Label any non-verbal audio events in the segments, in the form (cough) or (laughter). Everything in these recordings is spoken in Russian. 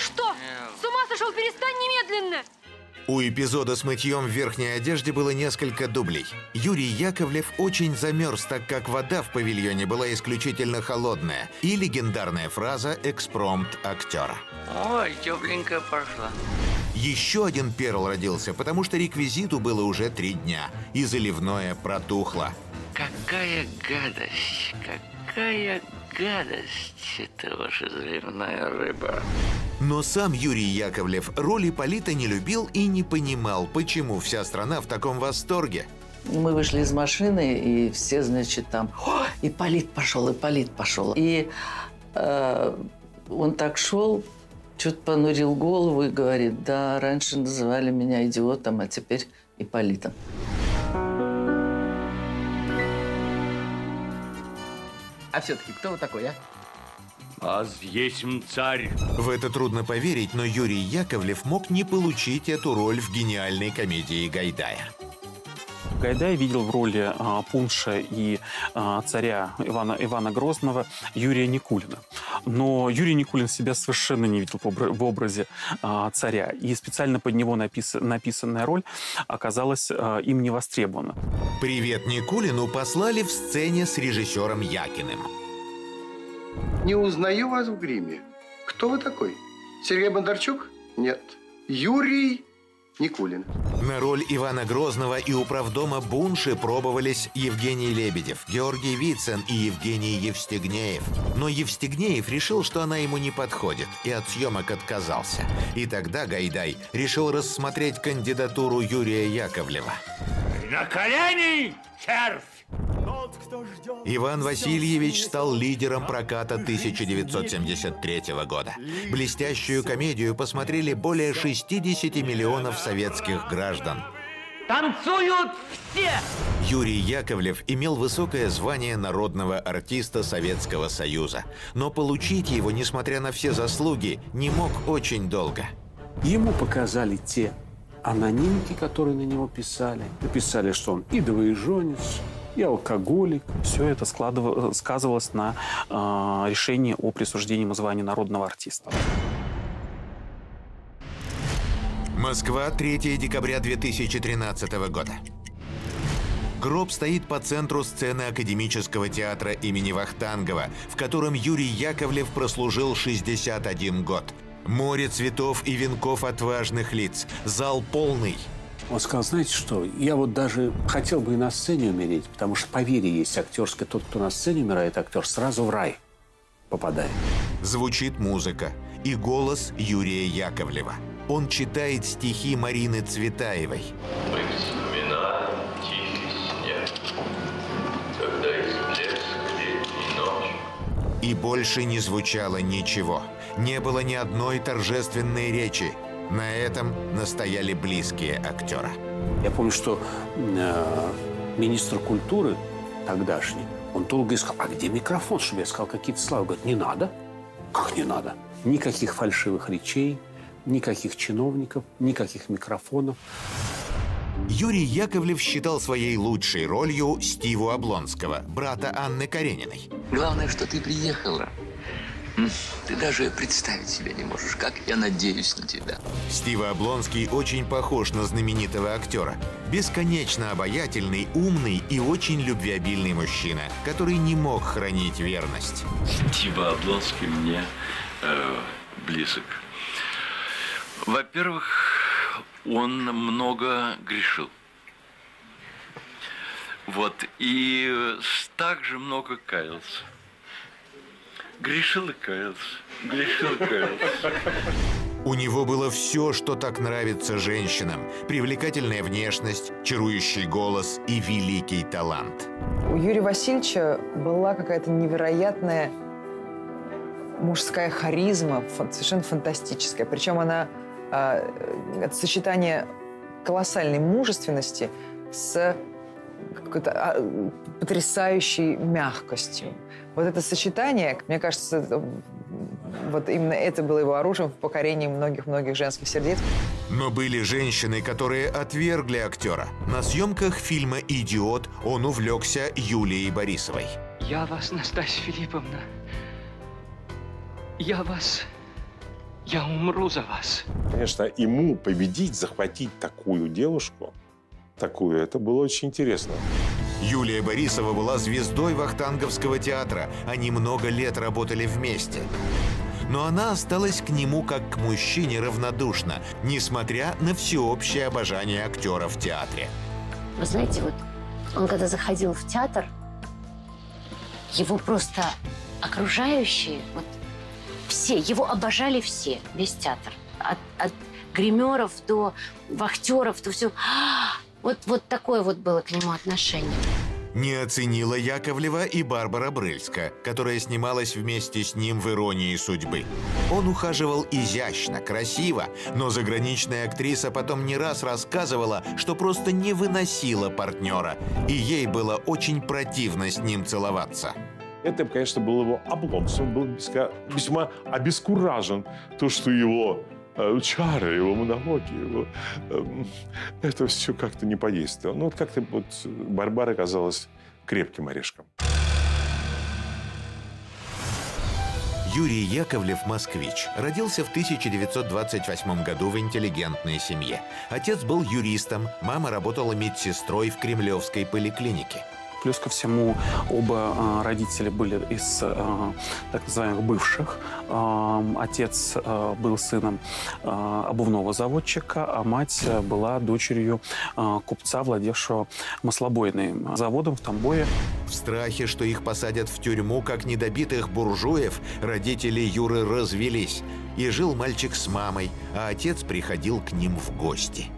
что? С ума сошел? Перестань немедленно! У эпизода с мытьем в верхней одежде было несколько дублей. Юрий Яковлев очень замерз, так как вода в павильоне была исключительно холодная. И легендарная фраза «экспромт актера». Ой, тепленькая пошла. Еще один перл родился, потому что реквизиту было уже три дня, и заливное протухло. Какая гадость, какая гадость это ваша заливная рыба. Но сам Юрий Яковлев роли Полита не любил и не понимал, почему вся страна в таком восторге. Мы вышли из машины, и все, значит, там, «О, Ипполит пошел, Ипполит пошел. И э, он так шел, что-то понурил голову и говорит, да, раньше называли меня идиотом, а теперь Ипполитом. А все-таки кто вы такой, а? Аз есть царь. В это трудно поверить, но Юрий Яковлев мог не получить эту роль в гениальной комедии Гайдая. Гайдай видел в роли а, Пунша и а, царя Ивана, Ивана Грозного Юрия Никулина. Но Юрий Никулин себя совершенно не видел в, обра- в образе а, царя. И специально под него напис- написанная роль оказалась а, им не востребована. Привет Никулину послали в сцене с режиссером Якиным. Не узнаю вас в гриме. Кто вы такой? Сергей Бондарчук? Нет. Юрий Никулин. На роль Ивана Грозного и управдома Бунши пробовались Евгений Лебедев, Георгий Вицин и Евгений Евстигнеев. Но Евстигнеев решил, что она ему не подходит, и от съемок отказался. И тогда Гайдай решил рассмотреть кандидатуру Юрия Яковлева. На колени, червь! Иван Васильевич стал лидером проката 1973 года. Блестящую комедию посмотрели более 60 миллионов советских граждан. Танцуют все! Юрий Яковлев имел высокое звание народного артиста Советского Союза. Но получить его, несмотря на все заслуги, не мог очень долго. Ему показали те анонимки, которые на него писали. Написали, что он и двоеженец, и алкоголик. Все это сказывалось на а, решении о присуждении ему звания народного артиста. Москва, 3 декабря 2013 года. Гроб стоит по центру сцены Академического театра имени Вахтангова, в котором Юрий Яковлев прослужил 61 год. Море цветов и венков отважных лиц. Зал полный. Он сказал, знаете что, я вот даже хотел бы и на сцене умереть, потому что поверье есть актерское. Тот, кто на сцене умирает, актер, сразу в рай попадает. Звучит музыка и голос Юрия Яковлева. Он читает стихи Марины Цветаевой. Мы вспоминаем тихий снег, когда летней ночи. И больше не звучало ничего. Не было ни одной торжественной речи. На этом настояли близкие актера. Я помню, что э, министр культуры тогдашний, он долго искал, а где микрофон, чтобы я сказал какие-то слова. Говорит, не надо. Как не надо? Никаких фальшивых речей, никаких чиновников, никаких микрофонов. Юрий Яковлев считал своей лучшей ролью Стиву Облонского, брата Анны Карениной. Главное, что ты приехала. Ты даже представить себе не можешь, как я надеюсь на тебя. Стива Облонский очень похож на знаменитого актера. Бесконечно обаятельный, умный и очень любвеобильный мужчина, который не мог хранить верность. Стива Облонский мне э, близок. Во-первых, он много грешил. Вот, и также много каялся. Грешил и каялся. Грешил и каялся. У него было все, что так нравится женщинам. Привлекательная внешность, чарующий голос и великий талант. У Юрия Васильевича была какая-то невероятная мужская харизма, совершенно фантастическая. Причем она а, это сочетание колоссальной мужественности с какой-то а, потрясающей мягкостью. Вот это сочетание, мне кажется, вот именно это было его оружием в покорении многих-многих женских сердец. Но были женщины, которые отвергли актера. На съемках фильма «Идиот» он увлекся Юлией Борисовой. Я вас, Настасья Филипповна, я вас Я умру за вас. Конечно, ему победить, захватить такую девушку, такую, это было очень интересно. Юлия Борисова была звездой Вахтанговского театра. Они много лет работали вместе. Но она осталась к нему как к мужчине равнодушна, несмотря на всеобщее обожание актера в театре. Вы знаете, вот он когда заходил в театр, его просто окружающие, вот все, его обожали все, весь театр. От, от гримеров до вахтеров, до все. Вот, вот такое вот было к нему отношение. Не оценила Яковлева и Барбара Брыльска, которая снималась вместе с ним в «Иронии судьбы». Он ухаживал изящно, красиво, но заграничная актриса потом не раз рассказывала, что просто не выносила партнера, и ей было очень противно с ним целоваться. Это, конечно, был его облом. Он был весьма обескуражен, то, что его чары, его монологи, его, э, это все как-то не подействовало. Ну, вот как-то вот Барбара казалась крепким орешком. Юрий Яковлев – москвич. Родился в 1928 году в интеллигентной семье. Отец был юристом, мама работала медсестрой в Кремлевской поликлинике. Плюс ко всему, оба э, родителя были из э, так называемых бывших. Э, отец был сыном обувного заводчика, а мать была дочерью купца, владевшего маслобойным заводом в Тамбове. В страхе, что их посадят в тюрьму, как недобитых буржуев, родители Юры развелись. И жил мальчик с мамой, а отец приходил к ним в гости.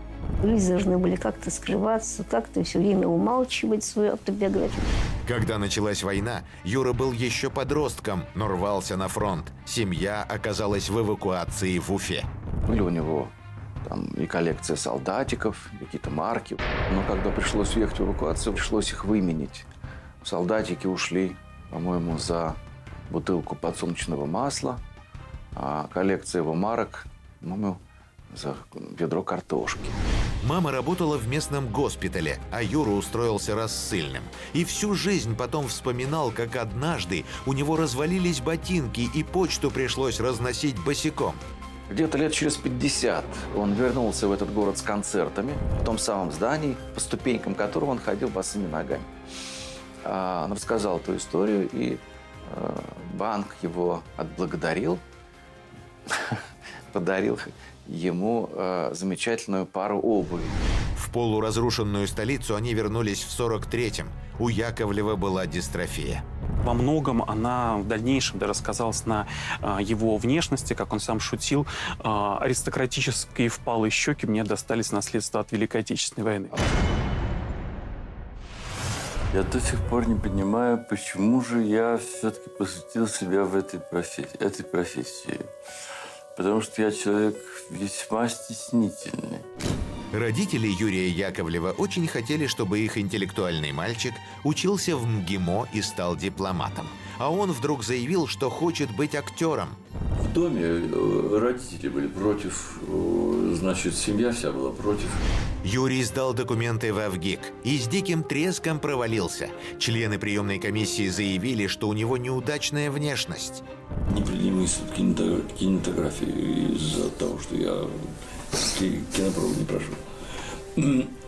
Люди должны были как-то скрываться, как-то все время умалчивать свою автобиографию. Когда началась война, Юра был еще подростком, но рвался на фронт. Семья оказалась в эвакуации в Уфе. Были у него там и коллекция солдатиков, какие-то марки. Но когда пришлось ехать в эвакуацию, пришлось их выменить. Солдатики ушли, по-моему, за бутылку подсолнечного масла, а коллекция его марок, по-моему, за ведро картошки. Мама работала в местном госпитале, а Юра устроился рассыльным. И всю жизнь потом вспоминал, как однажды у него развалились ботинки и почту пришлось разносить босиком. Где-то лет через 50 он вернулся в этот город с концертами в том самом здании, по ступенькам которого он ходил босыми ногами. А, он рассказал эту историю, и э, банк его отблагодарил, (laughs) подарил ему э, замечательную пару обуви. В полуразрушенную столицу они вернулись в 43-м. У Яковлева была дистрофия. Во многом она в дальнейшем даже сказалась на э, его внешности, как он сам шутил. Э, аристократические впалые щеки мне достались наследство от Великой Отечественной войны. Я до сих пор не понимаю, почему же я все-таки посвятил себя в этой профессии. Этой профессии потому что я человек весьма стеснительный. Родители Юрия Яковлева очень хотели, чтобы их интеллектуальный мальчик учился в МГИМО и стал дипломатом. А он вдруг заявил, что хочет быть актером. В доме э, родители были против, э, значит, семья вся была против. Юрий сдал документы в Авгик и с диким треском провалился. Члены приемной комиссии заявили, что у него неудачная внешность. Не приняли суд кинематографии из-за того, что я кинопробу не прошел.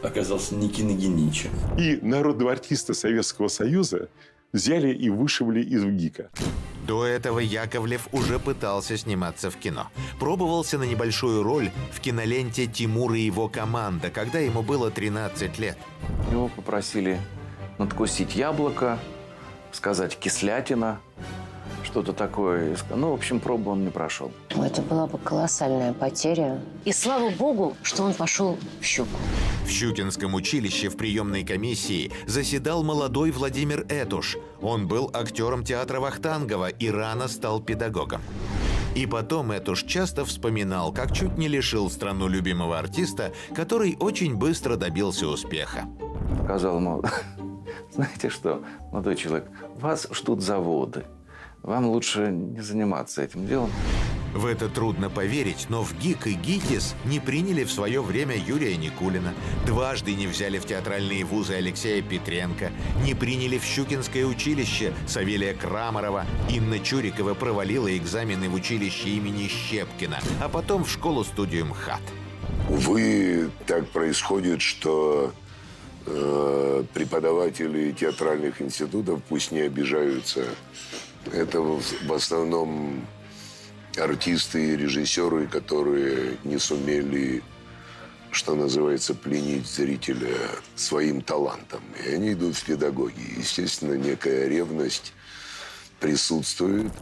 Оказался не киногеничен. И народного артиста Советского Союза взяли и вышивали из ВГИКа. До этого Яковлев уже пытался сниматься в кино. Пробовался на небольшую роль в киноленте «Тимур и его команда», когда ему было 13 лет. Его попросили надкусить яблоко, сказать «кислятина», что-то такое. Ну, в общем, пробу он не прошел. Это была бы колоссальная потеря. И слава богу, что он пошел в Щуку. В Щукинском училище в приемной комиссии заседал молодой Владимир Этуш. Он был актером театра Вахтангова и рано стал педагогом. И потом Этуш часто вспоминал, как чуть не лишил страну любимого артиста, который очень быстро добился успеха. Сказал ему, (laughs) знаете что, молодой человек, вас ждут заводы вам лучше не заниматься этим делом. В это трудно поверить, но в ГИК и ГИТИС не приняли в свое время Юрия Никулина, дважды не взяли в театральные вузы Алексея Петренко, не приняли в Щукинское училище Савелия Крамарова, Инна Чурикова провалила экзамены в училище имени Щепкина, а потом в школу-студию МХАТ. Увы, так происходит, что э, преподаватели театральных институтов, пусть не обижаются, это в, основном артисты и режиссеры, которые не сумели, что называется, пленить зрителя своим талантом. И они идут в педагоги. Естественно, некая ревность присутствует.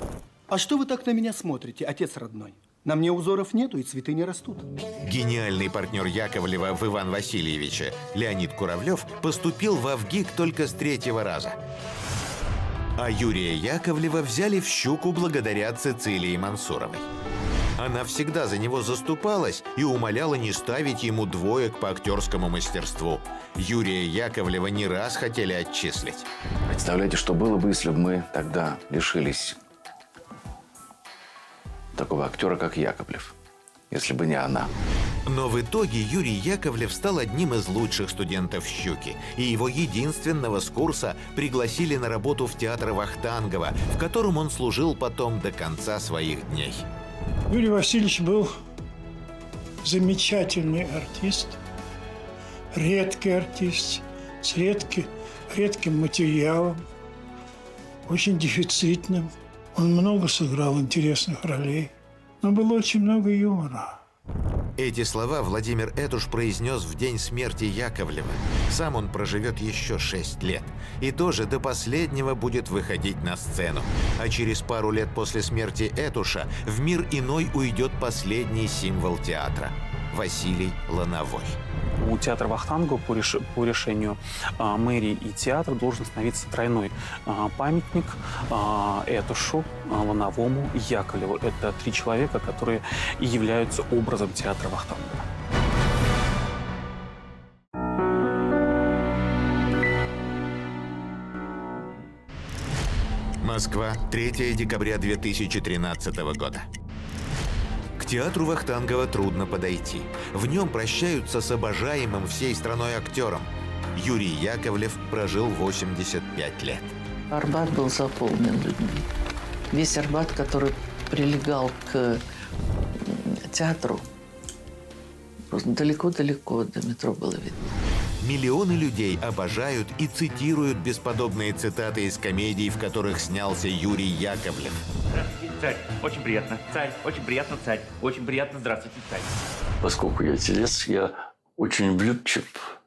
А что вы так на меня смотрите, отец родной? На мне узоров нету и цветы не растут. Гениальный партнер Яковлева в Иван Васильевиче, Леонид Куравлев, поступил в Авгик только с третьего раза. А Юрия Яковлева взяли в «Щуку» благодаря Цицилии Мансуровой. Она всегда за него заступалась и умоляла не ставить ему двоек по актерскому мастерству. Юрия Яковлева не раз хотели отчислить. Представляете, что было бы, если бы мы тогда лишились такого актера, как Яковлев, если бы не она. Но в итоге Юрий Яковлев стал одним из лучших студентов «Щуки», и его единственного с курса пригласили на работу в театр Вахтангова, в котором он служил потом до конца своих дней. Юрий Васильевич был замечательный артист, редкий артист, с редким, редким материалом, очень дефицитным. Он много сыграл интересных ролей, но было очень много юмора. Эти слова Владимир Эдуш произнес в день смерти Яковлева. Сам он проживет еще шесть лет. И тоже до последнего будет выходить на сцену. А через пару лет после смерти Этуша в мир иной уйдет последний символ театра – Василий Лановой. У театра Вахтангова по, реш... по решению а, мэрии и театра должен становиться тройной а, памятник а, Этушу, а, Лановому Яковлеву. Это три человека, которые и являются образом театра Вахтангова. Москва, 3 декабря 2013 года. Театру Вахтангова трудно подойти. В нем прощаются с обожаемым всей страной актером. Юрий Яковлев прожил 85 лет. Арбат был заполнен людьми. Весь Арбат, который прилегал к театру, далеко-далеко до метро было видно. Миллионы людей обожают и цитируют бесподобные цитаты из комедий, в которых снялся Юрий Яковлев. Царь. Очень приятно. Царь. Очень приятно, царь. Очень приятно. Здравствуйте, царь. Поскольку я телец, я очень влюбчив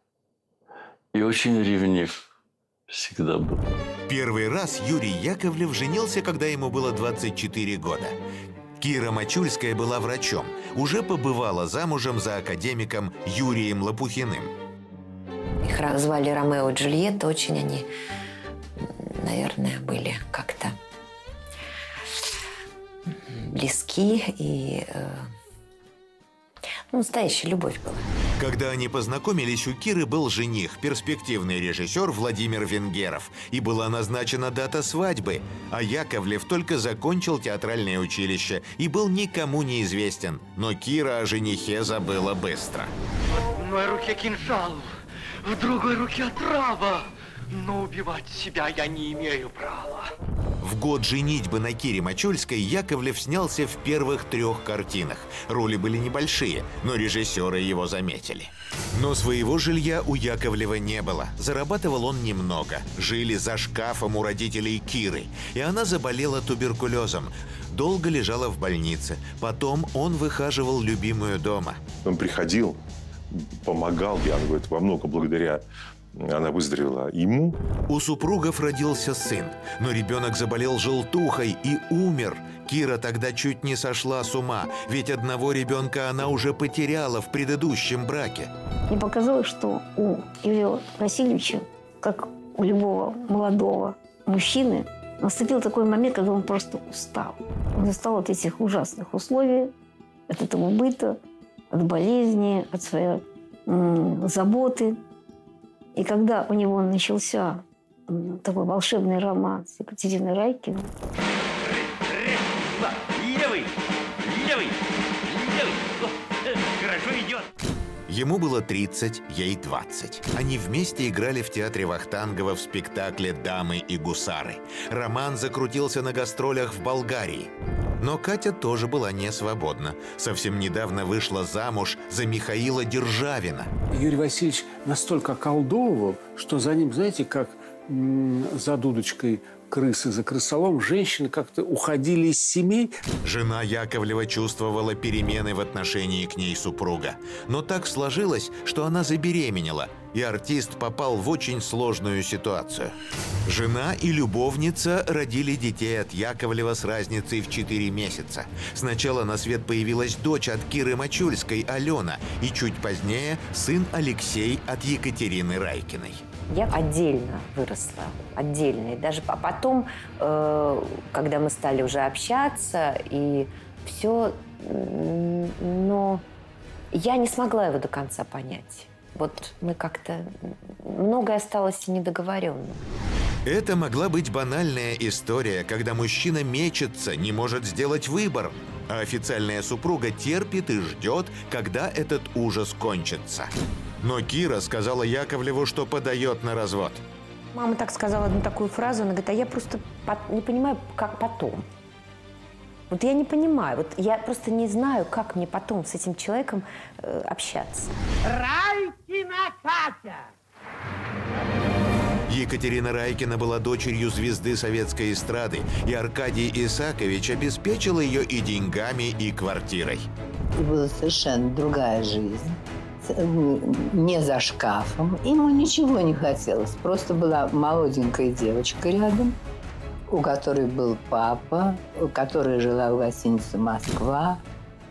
и очень ревнив всегда был. Первый раз Юрий Яковлев женился, когда ему было 24 года. Кира Мачульская была врачом, уже побывала замужем за академиком Юрием Лопухиным. Их звали Ромео и Джульетта. Очень они, наверное, были как-то близки и э, ну, настоящая любовь была. Когда они познакомились, у Киры был жених, перспективный режиссер Владимир Венгеров, и была назначена дата свадьбы. А Яковлев только закончил театральное училище и был никому неизвестен. Но Кира о женихе забыла быстро. В одной руке кинжал, в другой руке отрава. Но убивать себя я не имею права. В год женитьбы на Кире Мачульской Яковлев снялся в первых трех картинах. Роли были небольшие, но режиссеры его заметили. Но своего жилья у Яковлева не было. Зарабатывал он немного. Жили за шкафом у родителей Киры. И она заболела туберкулезом. Долго лежала в больнице. Потом он выхаживал любимую дома. Он приходил, помогал, я говорю, во многом благодаря она выздоровела ему. У супругов родился сын, но ребенок заболел желтухой и умер. Кира тогда чуть не сошла с ума, ведь одного ребенка она уже потеряла в предыдущем браке. Мне показалось, что у Юрия Васильевича, как у любого молодого мужчины, наступил такой момент, когда он просто устал. Он устал от этих ужасных условий, от этого быта, от болезни, от своей м, заботы. И когда у него начался такой волшебный роман с Екатериной Райкиной, Левый! Хорошо идет. Ему было 30, ей 20. Они вместе играли в театре Вахтангова в спектакле «Дамы и гусары». Роман закрутился на гастролях в Болгарии. Но Катя тоже была не свободна. Совсем недавно вышла замуж за Михаила Державина. Юрий Васильевич настолько околдовывал, что за ним, знаете, как за дудочкой крысы за крысолом, женщины как-то уходили из семей. Жена Яковлева чувствовала перемены в отношении к ней супруга. Но так сложилось, что она забеременела, и артист попал в очень сложную ситуацию. Жена и любовница родили детей от Яковлева с разницей в 4 месяца. Сначала на свет появилась дочь от Киры Мачульской, Алена, и чуть позднее сын Алексей от Екатерины Райкиной. Я отдельно выросла, отдельно. И даже а потом, э, когда мы стали уже общаться, и все, но я не смогла его до конца понять. Вот мы как-то... Многое осталось недоговоренным. Это могла быть банальная история, когда мужчина мечется, не может сделать выбор, а официальная супруга терпит и ждет, когда этот ужас кончится. Но Кира сказала Яковлеву, что подает на развод. Мама так сказала одну такую фразу, она говорит, а я просто не понимаю, как потом. Вот я не понимаю, вот я просто не знаю, как мне потом с этим человеком э, общаться. Райкина Катя! Екатерина Райкина была дочерью звезды советской эстрады, и Аркадий Исакович обеспечил ее и деньгами, и квартирой. И была совершенно другая жизнь. Не за шкафом. Ему ничего не хотелось. Просто была молоденькая девочка рядом, у которой был папа, у которой жила в гостинице «Москва»,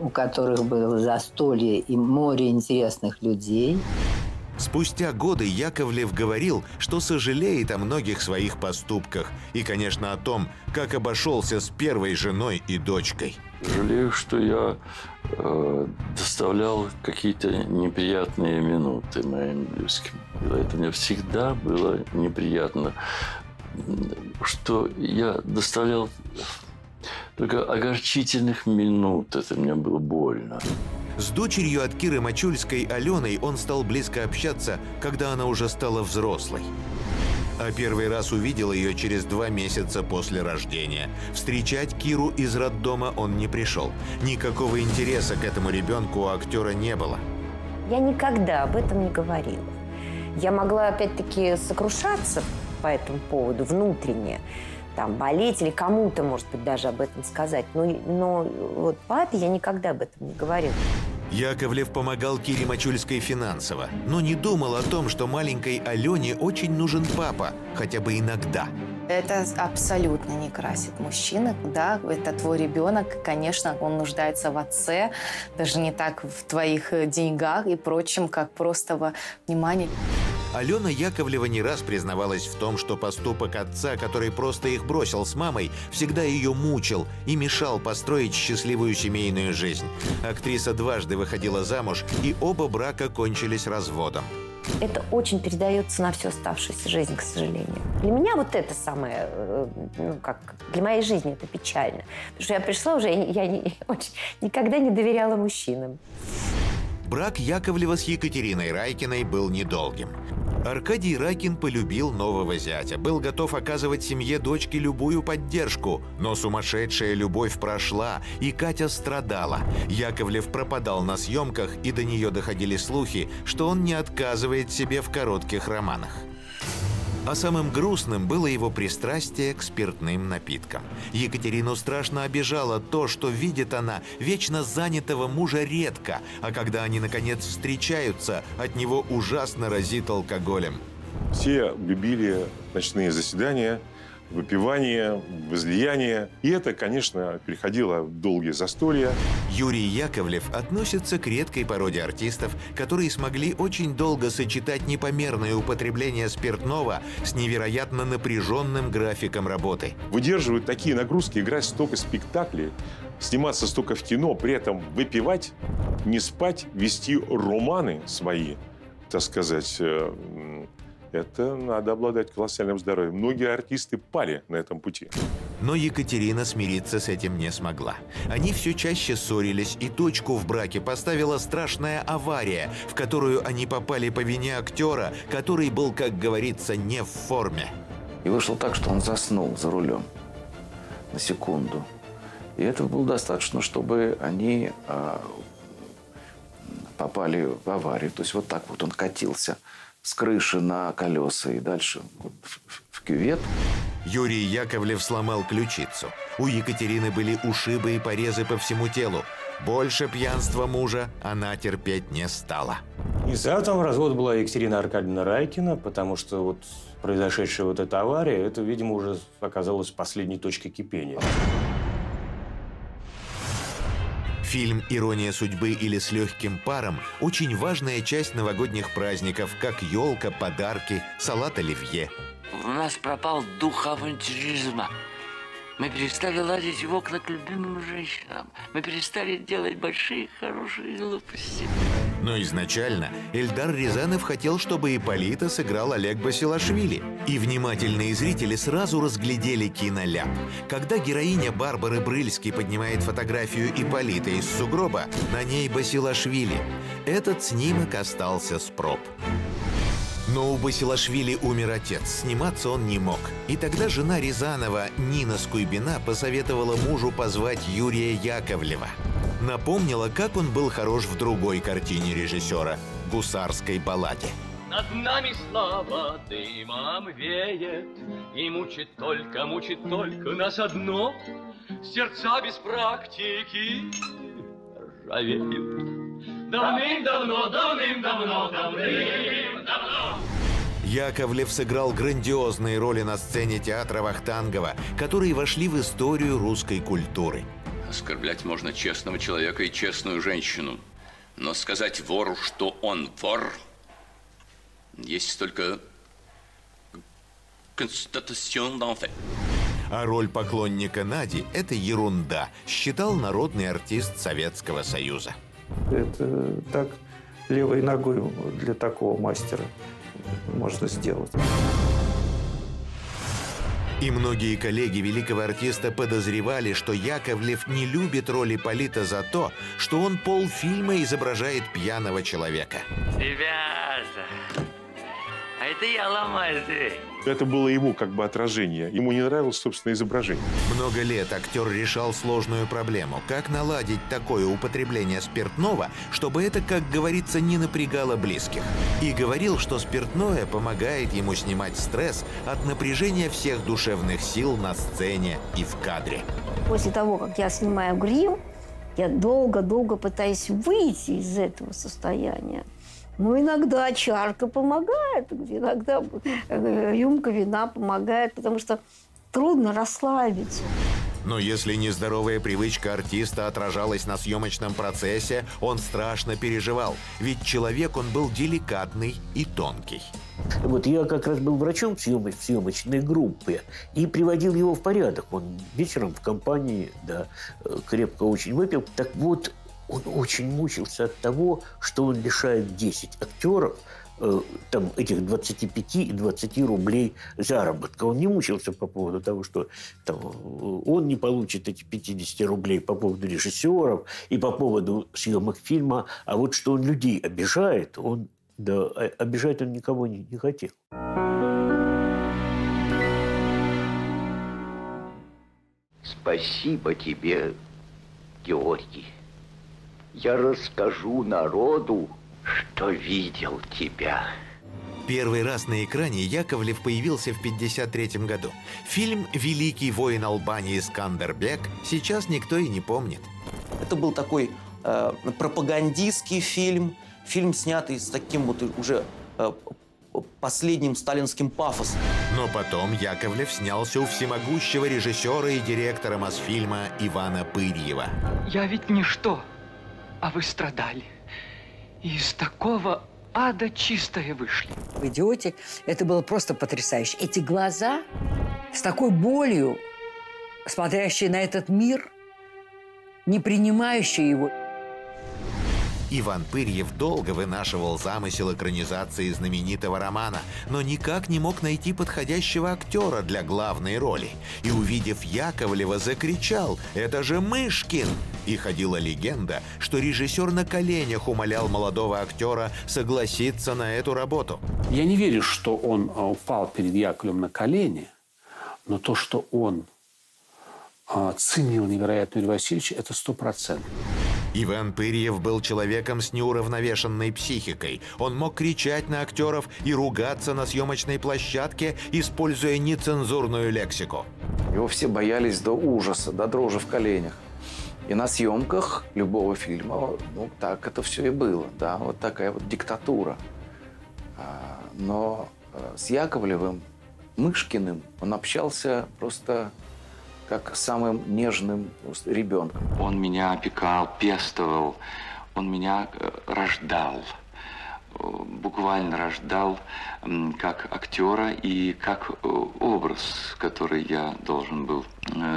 у которых было застолье и море интересных людей. Спустя годы Яковлев говорил, что сожалеет о многих своих поступках и, конечно, о том, как обошелся с первой женой и дочкой. Жалею, что я э, доставлял какие-то неприятные минуты моим близким. Это мне всегда было неприятно, что я доставлял только огорчительных минут. Это мне было больно. С дочерью от Киры Мачульской Аленой он стал близко общаться, когда она уже стала взрослой. А первый раз увидел ее через два месяца после рождения. Встречать Киру из роддома он не пришел. Никакого интереса к этому ребенку у актера не было. Я никогда об этом не говорила. Я могла, опять-таки, сокрушаться по этому поводу внутренне, там, болеть или кому-то, может быть, даже об этом сказать. Но, но вот папе я никогда об этом не говорила. Яковлев помогал Кире Мачульской финансово, но не думал о том, что маленькой Алене очень нужен папа, хотя бы иногда. Это абсолютно не красит мужчины. Да, это твой ребенок, конечно, он нуждается в отце, даже не так в твоих э, деньгах и прочем, как просто во внимании. Алена Яковлева не раз признавалась в том, что поступок отца, который просто их бросил с мамой, всегда ее мучил и мешал построить счастливую семейную жизнь. Актриса дважды выходила замуж, и оба брака кончились разводом. Это очень передается на всю оставшуюся жизнь, к сожалению. Для меня вот это самое, э, ну как, для моей жизни это печально. Потому что я пришла уже, я, я не- (laughs) очень, никогда не доверяла мужчинам. Брак Яковлева с Екатериной Райкиной был недолгим. Аркадий Райкин полюбил нового зятя, был готов оказывать семье дочки любую поддержку, но сумасшедшая любовь прошла, и Катя страдала. Яковлев пропадал на съемках, и до нее доходили слухи, что он не отказывает себе в коротких романах. А самым грустным было его пристрастие к спиртным напиткам. Екатерину страшно обижало то, что видит она вечно занятого мужа редко, а когда они наконец встречаются, от него ужасно разит алкоголем. Все любили ночные заседания, выпивание, возлияние. И это, конечно, переходило в долгие застолья. Юрий Яковлев относится к редкой породе артистов, которые смогли очень долго сочетать непомерное употребление спиртного с невероятно напряженным графиком работы. Выдерживают такие нагрузки, играть столько спектаклей, сниматься столько в кино, при этом выпивать, не спать, вести романы свои, так сказать, э, это надо обладать колоссальным здоровьем. Многие артисты пали на этом пути. Но Екатерина смириться с этим не смогла. Они все чаще ссорились, и точку в браке поставила страшная авария, в которую они попали по вине актера, который был, как говорится, не в форме. И вышло так, что он заснул за рулем на секунду. И этого было достаточно, чтобы они а, попали в аварию. То есть вот так вот он катился с крыши на колеса и дальше вот в, в кювет. Юрий Яковлев сломал ключицу. У Екатерины были ушибы и порезы по всему телу. Больше пьянства мужа она терпеть не стала. Инициатором развода была Екатерина Аркадьевна Райкина, потому что вот произошедшая вот эта авария, это, видимо, уже оказалось последней точкой кипения. Фильм «Ирония судьбы» или «С легким паром» – очень важная часть новогодних праздников, как елка, подарки, салат оливье. У нас пропал дух авантюризма. Мы перестали лазить в окна к любимым женщинам. Мы перестали делать большие хорошие глупости. Но изначально Эльдар Рязанов хотел, чтобы Ипполита сыграл Олег Басилашвили. И внимательные зрители сразу разглядели киноляп. Когда героиня Барбары Брыльски поднимает фотографию Ипполита из сугроба, на ней Басилашвили. Этот снимок остался с проб. Но у Басилашвили умер отец, сниматься он не мог. И тогда жена Рязанова, Нина Скуйбина, посоветовала мужу позвать Юрия Яковлева. Напомнила, как он был хорош в другой картине режиссера – «Гусарской балладе». Над нами слава дымом веет, И мучит только, мучит только нас одно. Сердца без практики ржавеют. Давным-давно, давным-давно, давным-давно. Яковлев сыграл грандиозные роли на сцене театра Вахтангова, которые вошли в историю русской культуры. Оскорблять можно честного человека и честную женщину. Но сказать вору, что он вор, есть только констатацион d'enfait. А роль поклонника Нади – это ерунда, считал народный артист Советского Союза. Это так левой ногой для такого мастера можно сделать. И многие коллеги великого артиста подозревали, что Яковлев не любит роли Полита за то, что он полфильма изображает пьяного человека. Ребята, а это я ломаю дверь. Это было ему как бы отражение. Ему не нравилось, собственно, изображение. Много лет актер решал сложную проблему. Как наладить такое употребление спиртного, чтобы это, как говорится, не напрягало близких. И говорил, что спиртное помогает ему снимать стресс от напряжения всех душевных сил на сцене и в кадре. После того, как я снимаю грим, я долго-долго пытаюсь выйти из этого состояния. Ну, иногда чарка помогает, иногда э, рюмка вина помогает, потому что трудно расслабиться. Но если нездоровая привычка артиста отражалась на съемочном процессе, он страшно переживал. Ведь человек он был деликатный и тонкий. Вот я как раз был врачом в, съемоч, в съемочной группе и приводил его в порядок. Он вечером в компании, да, э, крепко очень выпил. Так вот, он очень мучился от того, что он лишает 10 актеров э, там, этих 25 и 20 рублей заработка. Он не мучился по поводу того, что там, он не получит эти 50 рублей по поводу режиссеров и по поводу съемок фильма, а вот что он людей обижает, он да, обижать он никого не, не хотел. Спасибо тебе, Георгий. Я расскажу народу, что видел тебя. Первый раз на экране Яковлев появился в 1953 году. Фильм «Великий воин Албании Скандербек» сейчас никто и не помнит. Это был такой э, пропагандистский фильм, фильм, снятый с таким вот уже э, последним сталинским пафосом. Но потом Яковлев снялся у всемогущего режиссера и директора Мосфильма Ивана Пырьева. Я ведь ничто, а вы страдали. И из такого ада чистое вышли. В «Идиоте» это было просто потрясающе. Эти глаза с такой болью, смотрящие на этот мир, не принимающие его. Иван Пырьев долго вынашивал замысел экранизации знаменитого романа, но никак не мог найти подходящего актера для главной роли. И, увидев Яковлева, закричал «Это же Мышкин!» И ходила легенда, что режиссер на коленях умолял молодого актера согласиться на эту работу. Я не верю, что он а, упал перед Яковлевым на колени, но то, что он а, ценил невероятно Юрия Васильевича, это сто процентов. Иван Пырьев был человеком с неуравновешенной психикой. Он мог кричать на актеров и ругаться на съемочной площадке, используя нецензурную лексику. Его все боялись до ужаса, до дрожи в коленях. И на съемках любого фильма, ну, так это все и было, да, вот такая вот диктатура. А, Но э, с Яковлевым, Мышкиным он общался просто как самым нежным ребенком. Он меня опекал, пестовал, он меня э, рождал, э, буквально рождал как актера и как э, образ, который я должен был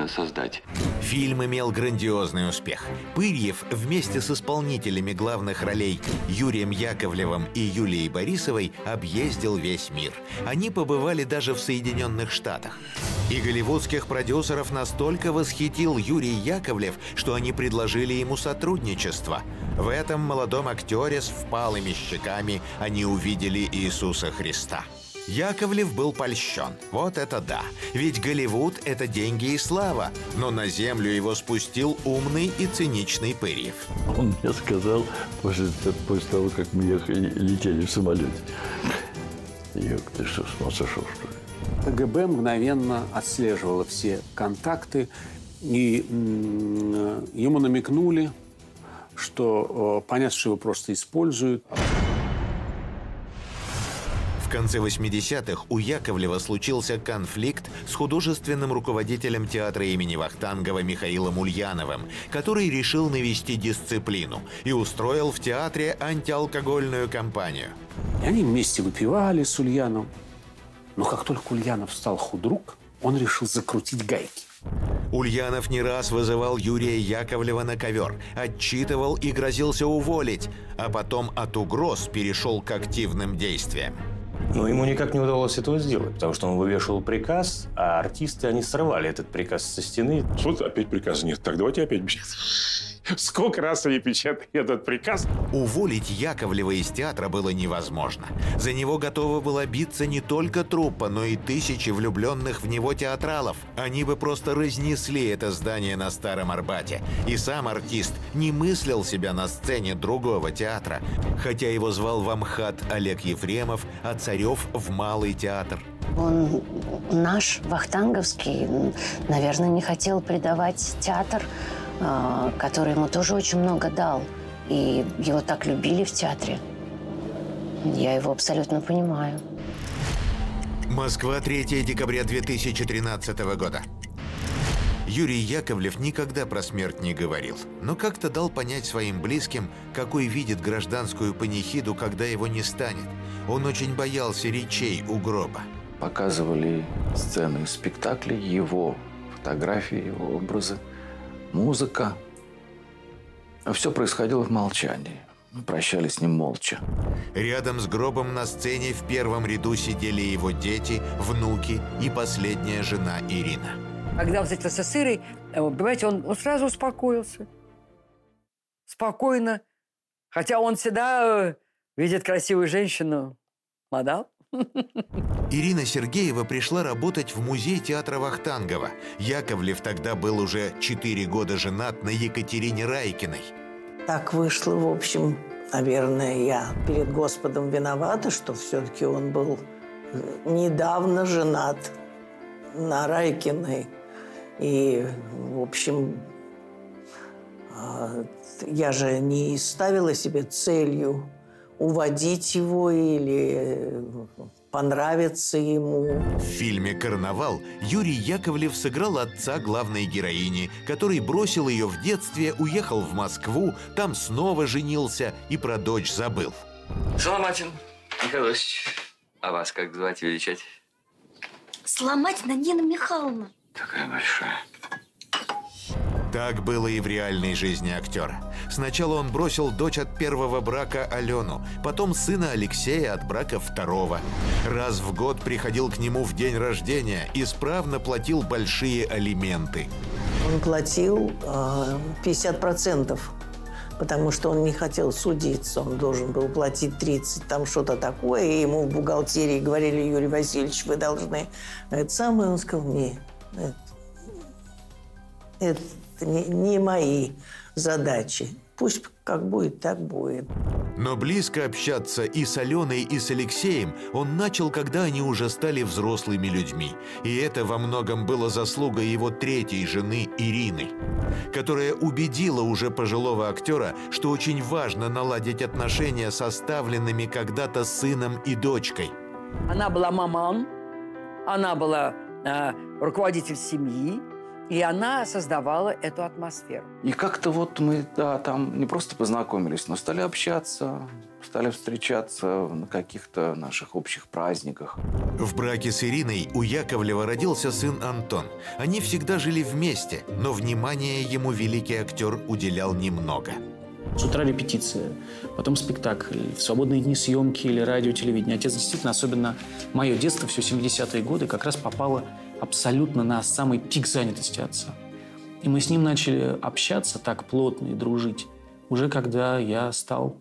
создать. Фильм имел грандиозный успех. Пырьев вместе с исполнителями главных ролей Юрием Яковлевым и Юлией Борисовой объездил весь мир. Они побывали даже в Соединенных Штатах. И голливудских продюсеров настолько восхитил Юрий Яковлев, что они предложили ему сотрудничество. В этом молодом актере с впалыми щеками они увидели Иисуса Христа. Яковлев был польщен. Вот это да. Ведь Голливуд — это деньги и слава. Но на землю его спустил умный и циничный Пырьев. Он мне сказал, после, после того, как мы ехали, летели в самолете. Юг, ты что, с ума сошел, что ли? КГБ мгновенно отслеживало все контакты, и м, ему намекнули, что понятно, что его просто используют. В конце 80-х у Яковлева случился конфликт с художественным руководителем театра имени Вахтангова Михаилом Ульяновым, который решил навести дисциплину и устроил в театре антиалкогольную кампанию. И они вместе выпивали с Ульяновым. Но как только Ульянов стал худрук, он решил закрутить гайки. Ульянов не раз вызывал Юрия Яковлева на ковер, отчитывал и грозился уволить, а потом от угроз перешел к активным действиям. Но ему никак не удалось этого сделать, потому что он вывешивал приказ, а артисты, они срывали этот приказ со стены. Вот опять приказа нет. Так, давайте опять Сколько раз они печатали этот приказ? Уволить Яковлева из театра было невозможно. За него готова была биться не только труппа, но и тысячи влюбленных в него театралов. Они бы просто разнесли это здание на Старом Арбате. И сам артист не мыслил себя на сцене другого театра, хотя его звал в Амхат Олег Ефремов, а Царев в Малый театр. Он наш, вахтанговский, наверное, не хотел предавать театр, который ему тоже очень много дал. И его так любили в театре. Я его абсолютно понимаю. Москва, 3 декабря 2013 года. Юрий Яковлев никогда про смерть не говорил, но как-то дал понять своим близким, какой видит гражданскую панихиду, когда его не станет. Он очень боялся речей у гроба. Показывали сцены спектаклей, его фотографии, его образы, музыка. Все происходило в молчании. Мы прощались с ним молча. Рядом с гробом на сцене в первом ряду сидели его дети, внуки и последняя жена Ирина. Когда он встретился с Ирой, э, понимаете, он, он сразу успокоился. Спокойно. Хотя он всегда э, видит красивую женщину. Мадам? Ирина Сергеева пришла работать в музей театра Вахтангова. Яковлев тогда был уже 4 года женат на Екатерине Райкиной. Так вышло, в общем, наверное, я перед Господом виновата, что все-таки он был э, недавно женат на Райкиной. И, в общем, а, я же не ставила себе целью уводить его или э, понравиться ему. В фильме «Карнавал» Юрий Яковлев сыграл отца главной героини, который бросил ее в детстве, уехал в Москву, там снова женился и про дочь забыл. Соломатин Михаил а вас как звать и величать? Сломать Нина Михайловна. Такая большая. Так было и в реальной жизни актера. Сначала он бросил дочь от первого брака Алену, потом сына Алексея от брака второго. Раз в год приходил к нему в день рождения, исправно платил большие алименты. Он платил э, 50%, потому что он не хотел судиться. Он должен был платить 30, там что-то такое. И ему в бухгалтерии говорили, Юрий Васильевич, вы должны... Это самое, он сказал, не, это, это не, не мои задачи. Пусть как будет, так будет. Но близко общаться и с Аленой, и с Алексеем он начал, когда они уже стали взрослыми людьми. И это во многом было заслугой его третьей жены Ирины, которая убедила уже пожилого актера, что очень важно наладить отношения с оставленными когда-то сыном и дочкой. Она была маман, она была э, руководитель семьи, и она создавала эту атмосферу. И как-то вот мы, да, там не просто познакомились, но стали общаться, стали встречаться на каких-то наших общих праздниках. В браке с Ириной у Яковлева родился сын Антон. Они всегда жили вместе, но внимания ему великий актер уделял немного. С утра репетиция, потом спектакль, в свободные дни съемки или радио, телевидение. Отец действительно, особенно мое детство, все 70-е годы, как раз попало абсолютно на самый пик занятости отца. И мы с ним начали общаться так плотно и дружить, уже когда я стал,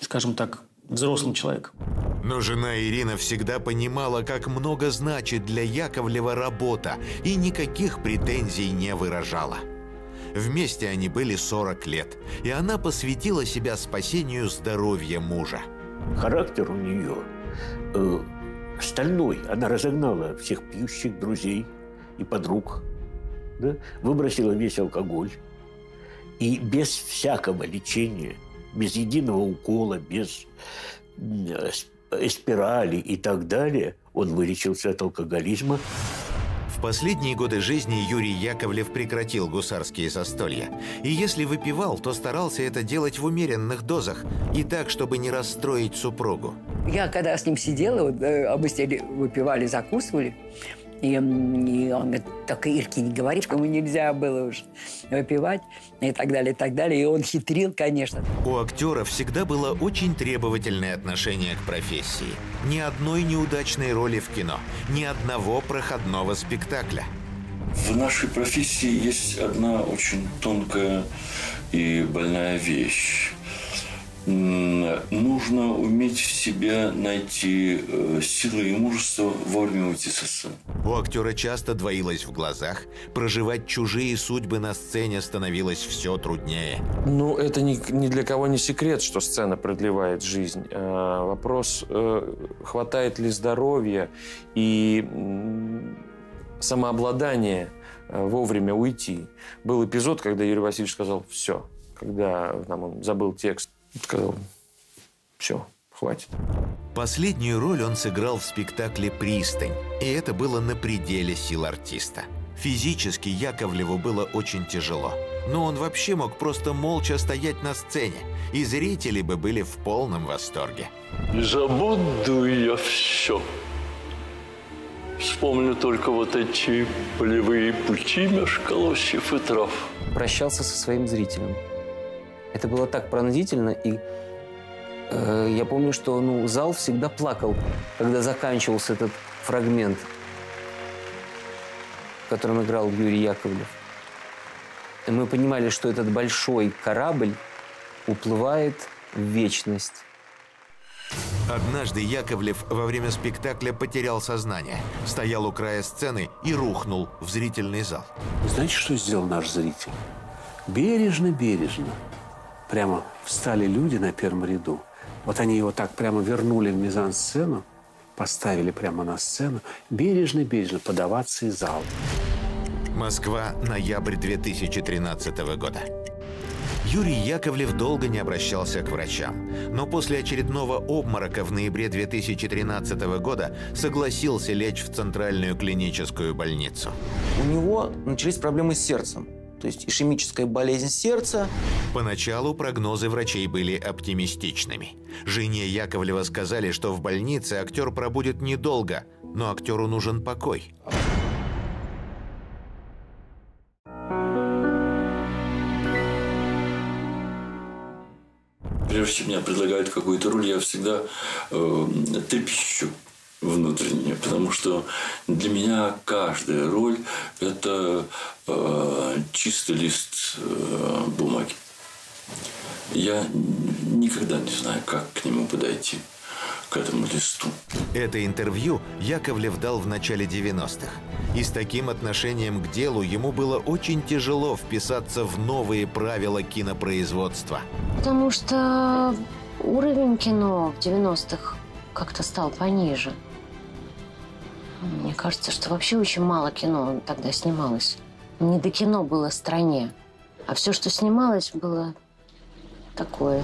скажем так, взрослым человеком. Но жена Ирина всегда понимала, как много значит для Яковлева работа, и никаких претензий не выражала. Вместе они были 40 лет, и она посвятила себя спасению здоровья мужа. Характер у нее э, стальной. Она разогнала всех пьющих друзей и подруг, да? выбросила весь алкоголь. И без всякого лечения, без единого укола, без э, спирали и так далее, он вылечился от алкоголизма. В последние годы жизни Юрий Яковлев прекратил гусарские застолья. И если выпивал, то старался это делать в умеренных дозах и так, чтобы не расстроить супругу. Я когда с ним сидела, вот, э, мы сидели, выпивали, закусывали, и, и он говорит, только Ирке не говори, что ему нельзя было уже выпивать, и так далее, и так далее. И он хитрил, конечно. У актера всегда было очень требовательное отношение к профессии. Ни одной неудачной роли в кино, ни одного проходного спектакля. В нашей профессии есть одна очень тонкая и больная вещь нужно уметь в себе найти э, силы и мужество вовремя уйти со сцены. У актера часто двоилось в глазах. Проживать чужие судьбы на сцене становилось все труднее. Ну, это ни, ни для кого не секрет, что сцена продлевает жизнь. А, вопрос, э, хватает ли здоровья и самообладания э, вовремя уйти. Был эпизод, когда Юрий Васильевич сказал «все», когда там, он забыл текст сказал, все, хватит. Последнюю роль он сыграл в спектакле «Пристань», и это было на пределе сил артиста. Физически Яковлеву было очень тяжело. Но он вообще мог просто молча стоять на сцене, и зрители бы были в полном восторге. Не забуду я все. Вспомню только вот эти полевые пути меж колосьев и трав. Прощался со своим зрителем. Это было так пронзительно, и э, я помню, что ну, зал всегда плакал, когда заканчивался этот фрагмент, в котором играл Юрий Яковлев. И мы понимали, что этот большой корабль уплывает в вечность. Однажды Яковлев во время спектакля потерял сознание, стоял у края сцены и рухнул в зрительный зал. Знаете, что сделал наш зритель? Бережно-бережно прямо встали люди на первом ряду. Вот они его так прямо вернули в мизансцену, поставили прямо на сцену, бережно-бережно подаваться из зала. Москва, ноябрь 2013 года. Юрий Яковлев долго не обращался к врачам, но после очередного обморока в ноябре 2013 года согласился лечь в Центральную клиническую больницу. У него начались проблемы с сердцем то есть ишемическая болезнь сердца. Поначалу прогнозы врачей были оптимистичными. Жене Яковлева сказали, что в больнице актер пробудет недолго, но актеру нужен покой. Прежде чем мне предлагают какую-то роль, я всегда э, трепещу внутренне, потому что для меня каждая роль – это э, чистый лист э, бумаги. Я никогда не знаю, как к нему подойти, к этому листу. Это интервью Яковлев дал в начале 90-х. И с таким отношением к делу ему было очень тяжело вписаться в новые правила кинопроизводства. Потому что уровень кино в 90-х как-то стал пониже. Мне кажется, что вообще очень мало кино тогда снималось. Не до кино было стране. А все, что снималось, было такое.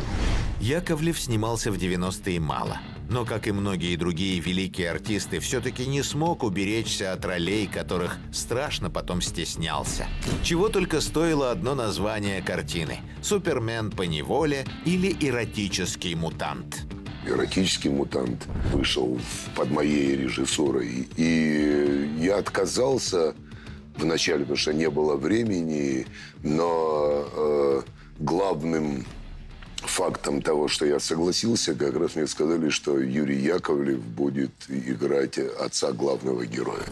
Яковлев снимался в 90-е мало. Но, как и многие другие великие артисты, все-таки не смог уберечься от ролей, которых страшно потом стеснялся. Чего только стоило одно название картины «Супермен по неволе» или «Эротический мутант». Эротический мутант вышел под моей режиссурой. И я отказался вначале, потому что не было времени, но э, главным фактом того, что я согласился, как раз мне сказали, что Юрий Яковлев будет играть отца главного героя.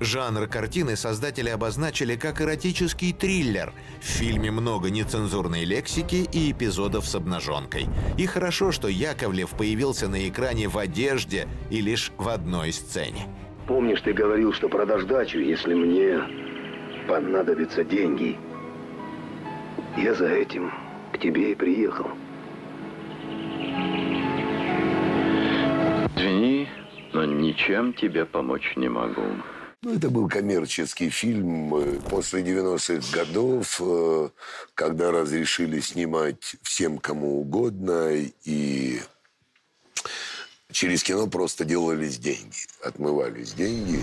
Жанр картины создатели обозначили как эротический триллер. В фильме много нецензурной лексики и эпизодов с обнаженкой. И хорошо, что Яковлев появился на экране в одежде и лишь в одной сцене. Помнишь, ты говорил, что продашь дачу, если мне понадобятся деньги. Я за этим к тебе и приехал. Извини, но ничем тебе помочь не могу. Ну, это был коммерческий фильм э, после 90-х годов, э, когда разрешили снимать всем кому угодно, и через кино просто делались деньги, отмывались деньги.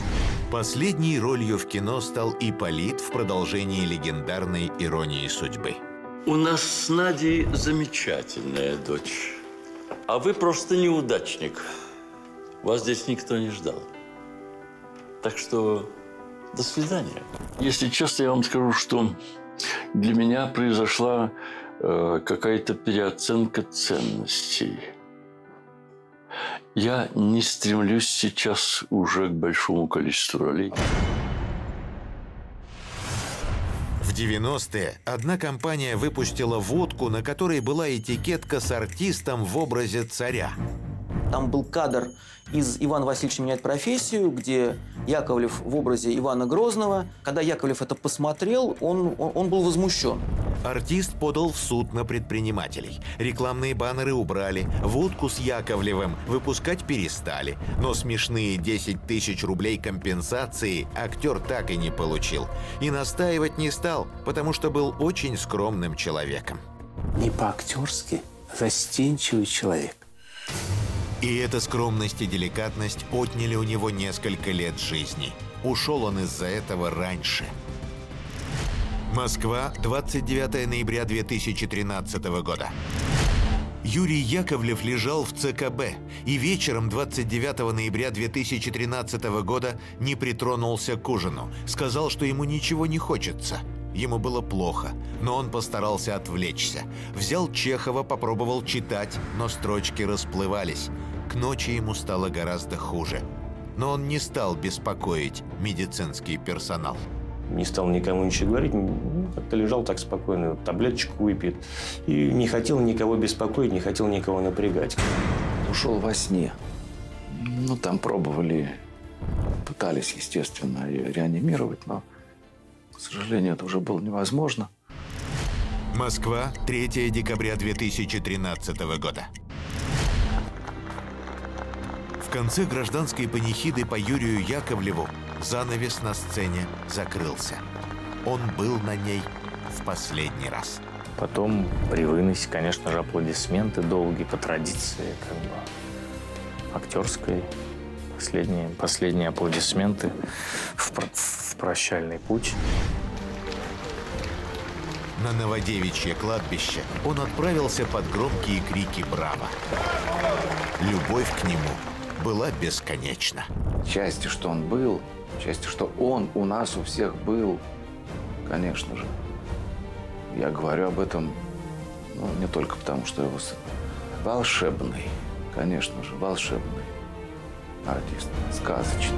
Последней ролью в кино стал Ипполит в продолжении легендарной «Иронии судьбы». У нас с Надей замечательная дочь. А вы просто неудачник. Вас здесь никто не ждал. Так что до свидания. Если честно, я вам скажу, что для меня произошла э, какая-то переоценка ценностей. Я не стремлюсь сейчас уже к большому количеству ролей. В 90-е одна компания выпустила водку, на которой была этикетка с артистом в образе царя. Там был кадр из «Иван Васильевич меняет профессию», где Яковлев в образе Ивана Грозного. Когда Яковлев это посмотрел, он, он, он был возмущен. Артист подал в суд на предпринимателей. Рекламные баннеры убрали, водку с Яковлевым выпускать перестали. Но смешные 10 тысяч рублей компенсации актер так и не получил. И настаивать не стал, потому что был очень скромным человеком. Не по-актерски, застенчивый человек. И эта скромность и деликатность отняли у него несколько лет жизни. Ушел он из-за этого раньше. Москва, 29 ноября 2013 года. Юрий Яковлев лежал в ЦКБ и вечером 29 ноября 2013 года не притронулся к ужину. Сказал, что ему ничего не хочется. Ему было плохо, но он постарался отвлечься. Взял Чехова, попробовал читать, но строчки расплывались. К ночи ему стало гораздо хуже. Но он не стал беспокоить медицинский персонал. Не стал никому ничего говорить, как-то лежал так спокойно, таблеточку выпьет. И не хотел никого беспокоить, не хотел никого напрягать. Ушел во сне. Ну, там пробовали, пытались, естественно, ре- реанимировать, но, к сожалению, это уже было невозможно. Москва, 3 декабря 2013 года. В конце гражданской панихиды по Юрию Яковлеву занавес на сцене закрылся. Он был на ней в последний раз. Потом при выносе, конечно же, аплодисменты долгие по традиции, как бы актерской. Последние, последние аплодисменты в, в прощальный путь. На Новодевичье кладбище он отправился под громкие крики «Браво!». Любовь к нему была бесконечна. Счастье, что он был, счастье, что он у нас у всех был, конечно же. Я говорю об этом ну, не только потому, что его сын. волшебный, конечно же, волшебный артист, сказочный.